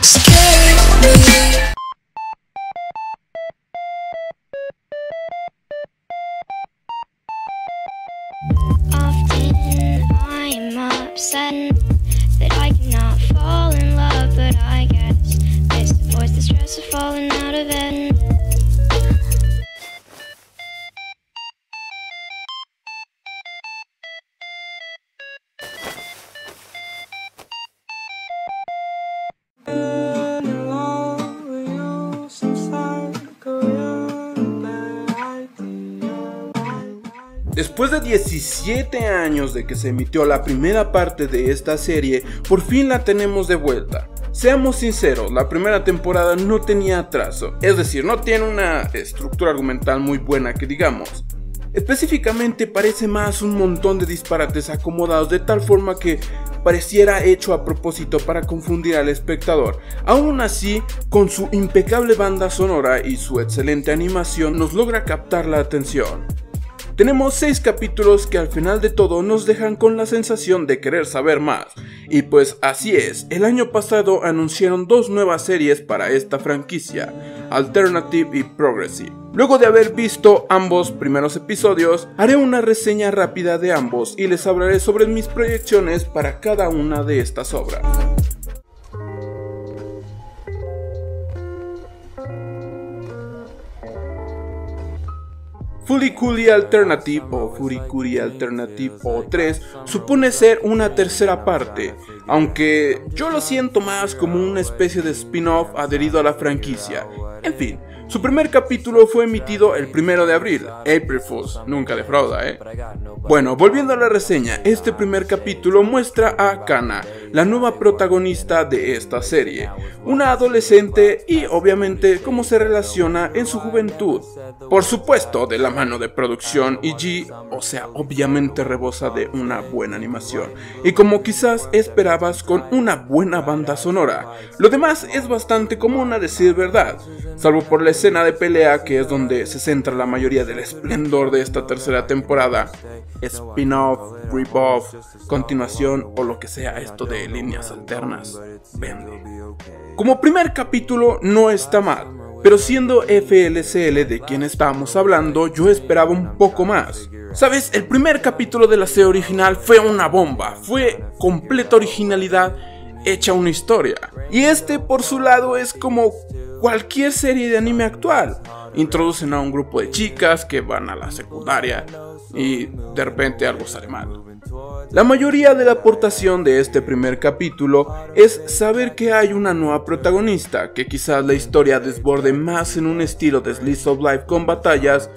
Scare me. Después de 17 años de que se emitió la primera parte de esta serie, por fin la tenemos de vuelta. Seamos sinceros, la primera temporada no tenía trazo, es decir, no tiene una estructura argumental muy buena que digamos. Específicamente parece más un montón de disparates acomodados de tal forma que pareciera hecho a propósito para confundir al espectador. Aún así, con su impecable banda sonora y su excelente animación nos logra captar la atención. Tenemos 6 capítulos que al final de todo nos dejan con la sensación de querer saber más. Y pues así es, el año pasado anunciaron dos nuevas series para esta franquicia, Alternative y Progressive. Luego de haber visto ambos primeros episodios, haré una reseña rápida de ambos y les hablaré sobre mis proyecciones para cada una de estas obras. Furikuri Alternative o Furikuri Alternative o 3 supone ser una tercera parte, aunque yo lo siento más como una especie de spin-off adherido a la franquicia. En fin, su primer capítulo fue emitido el primero de abril, April Fools, nunca defrauda, ¿eh? Bueno, volviendo a la reseña, este primer capítulo muestra a Kana, la nueva protagonista de esta serie, una adolescente y obviamente cómo se relaciona en su juventud. Por supuesto, de la mano de producción y G, o sea, obviamente rebosa de una buena animación, y como quizás esperabas con una buena banda sonora. Lo demás es bastante común a decir verdad, salvo por la escena de pelea que es donde se centra la mayoría del esplendor de esta tercera temporada. Spin-off, rip-off, continuación o lo que sea esto de líneas alternas. Vende. Como primer capítulo no está mal, pero siendo FLCL de quien estamos hablando, yo esperaba un poco más. Sabes, el primer capítulo de la serie original fue una bomba, fue completa originalidad hecha una historia. Y este por su lado es como cualquier serie de anime actual. Introducen a un grupo de chicas que van a la secundaria y de repente algo sale mal. La mayoría de la aportación de este primer capítulo es saber que hay una nueva protagonista, que quizás la historia desborde más en un estilo de Slice of Life con batallas,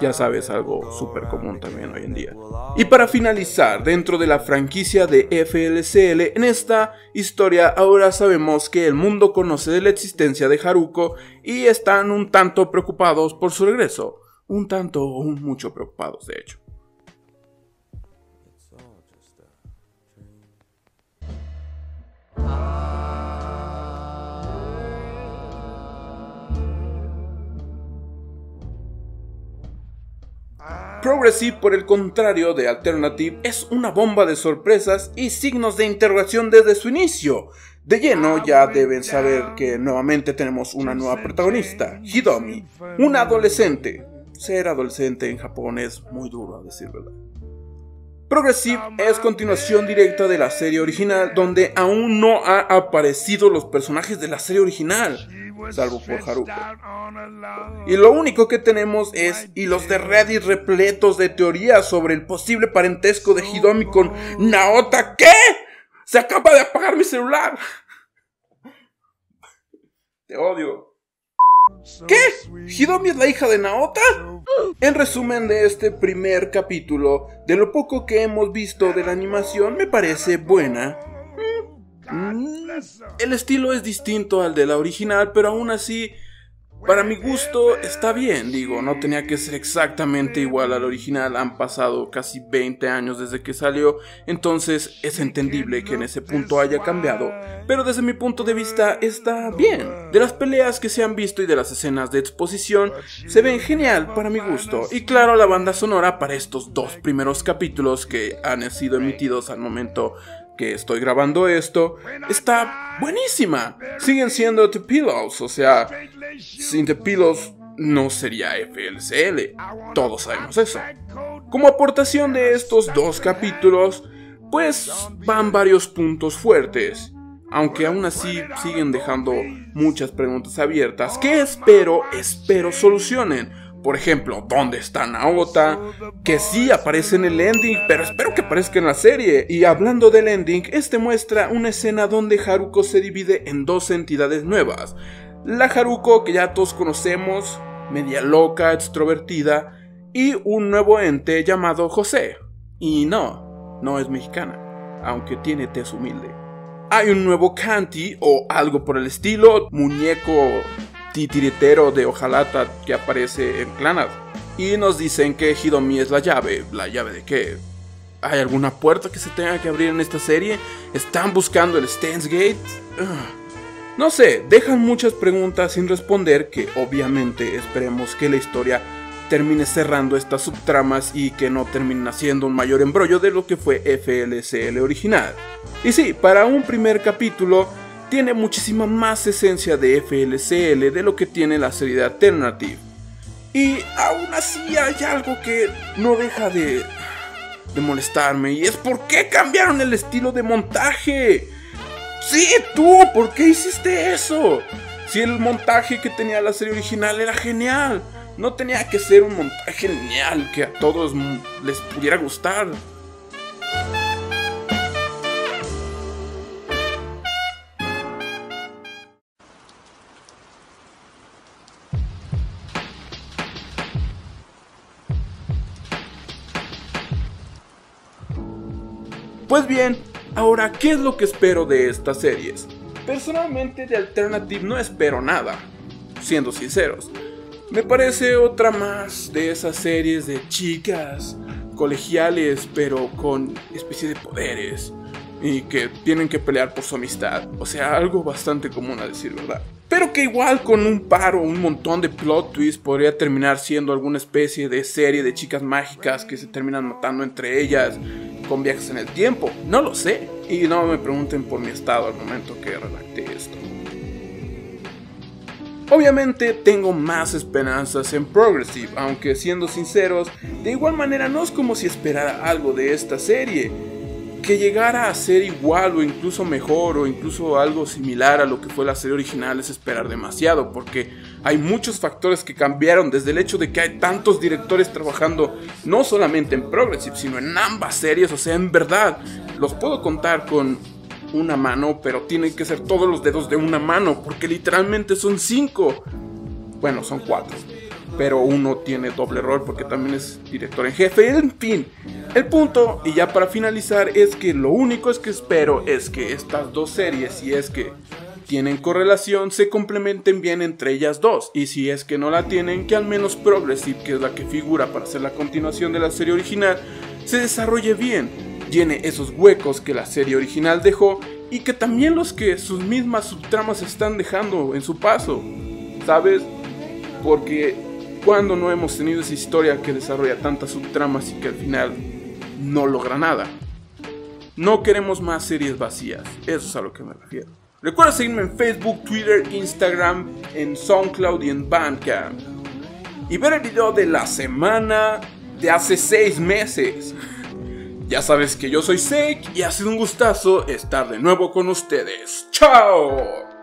ya sabes, algo súper común también hoy en día. Y para finalizar, dentro de la franquicia de FLCL, en esta historia ahora sabemos que el mundo conoce de la existencia de Haruko y están un tanto preocupados por su regreso. Un tanto o un mucho preocupados, de hecho. Progressive, por el contrario de Alternative, es una bomba de sorpresas y signos de interrogación desde su inicio. De lleno ya deben saber que nuevamente tenemos una nueva protagonista, Hidomi, una adolescente. Ser adolescente en Japón es muy duro a decir verdad. Progressive es continuación directa de la serie original, donde aún no ha aparecido los personajes de la serie original, salvo por Haruko. Y lo único que tenemos es hilos de Reddit repletos de teorías sobre el posible parentesco de Hidomi con Naota. ¿Qué? Se acaba de apagar mi celular. Te odio. ¿Qué? ¿Hidomi es la hija de Naota? En resumen de este primer capítulo, de lo poco que hemos visto de la animación me parece buena. Mm, el estilo es distinto al de la original, pero aún así, para mi gusto está bien, digo, no tenía que ser exactamente igual al original, han pasado casi 20 años desde que salió, entonces es entendible que en ese punto haya cambiado, pero desde mi punto de vista está bien. De las peleas que se han visto y de las escenas de exposición, se ven genial para mi gusto, y claro la banda sonora para estos dos primeros capítulos que han sido emitidos al momento que estoy grabando esto, está buenísima. Siguen siendo The Pillows, o sea, sin The Pillows no sería FLCL. Todos sabemos eso. Como aportación de estos dos capítulos, pues van varios puntos fuertes. Aunque aún así siguen dejando muchas preguntas abiertas que espero, espero solucionen por ejemplo, ¿dónde está Naota? Que sí aparece en el ending, pero espero que aparezca en la serie. Y hablando del ending, este muestra una escena donde Haruko se divide en dos entidades nuevas. La Haruko que ya todos conocemos, media loca, extrovertida, y un nuevo ente llamado José. Y no, no es mexicana, aunque tiene tez humilde. Hay un nuevo Kanti o algo por el estilo, muñeco titiritero de hojalata que aparece en Clanad. Y nos dicen que Hidomi es la llave. ¿La llave de qué? ¿Hay alguna puerta que se tenga que abrir en esta serie? ¿Están buscando el Stance Gate? No sé, dejan muchas preguntas sin responder que obviamente esperemos que la historia termine cerrando estas subtramas y que no termine haciendo un mayor embrollo de lo que fue FLCL original. Y sí, para un primer capítulo tiene muchísima más esencia de FLCL de lo que tiene la serie de Alternative. Y aún así hay algo que no deja de, de molestarme y es por qué cambiaron el estilo de montaje. Sí, tú, ¿por qué hiciste eso? Si el montaje que tenía la serie original era genial, no tenía que ser un montaje genial que a todos les pudiera gustar. Pues bien, ahora, ¿qué es lo que espero de estas series? Personalmente de Alternative no espero nada, siendo sinceros. Me parece otra más de esas series de chicas colegiales, pero con especie de poderes y que tienen que pelear por su amistad. O sea, algo bastante común a decir verdad. Pero que igual con un par o un montón de plot twists podría terminar siendo alguna especie de serie de chicas mágicas que se terminan matando entre ellas con viajes en el tiempo. No lo sé. Y no me pregunten por mi estado al momento que redacté esto. Obviamente tengo más esperanzas en Progressive, aunque siendo sinceros, de igual manera no es como si esperara algo de esta serie que llegara a ser igual o incluso mejor o incluso algo similar a lo que fue la serie original es esperar demasiado porque hay muchos factores que cambiaron desde el hecho de que hay tantos directores trabajando no solamente en Progressive sino en ambas series, o sea, en verdad los puedo contar con una mano, pero tienen que ser todos los dedos de una mano porque literalmente son cinco. Bueno, son cuatro pero uno tiene doble rol porque también es director en jefe. En fin, el punto, y ya para finalizar, es que lo único es que espero es que estas dos series, si es que tienen correlación, se complementen bien entre ellas dos. Y si es que no la tienen, que al menos Progressive, que es la que figura para ser la continuación de la serie original, se desarrolle bien, llene esos huecos que la serie original dejó y que también los que sus mismas subtramas están dejando en su paso. ¿Sabes? Porque cuando no hemos tenido esa historia que desarrolla tantas subtramas y que al final no logra nada? No queremos más series vacías, eso es a lo que me refiero. Recuerda seguirme en Facebook, Twitter, Instagram, en SoundCloud y en Bandcamp. Y ver el video de la semana de hace 6 meses. Ya sabes que yo soy Sake y ha sido un gustazo estar de nuevo con ustedes. ¡Chao!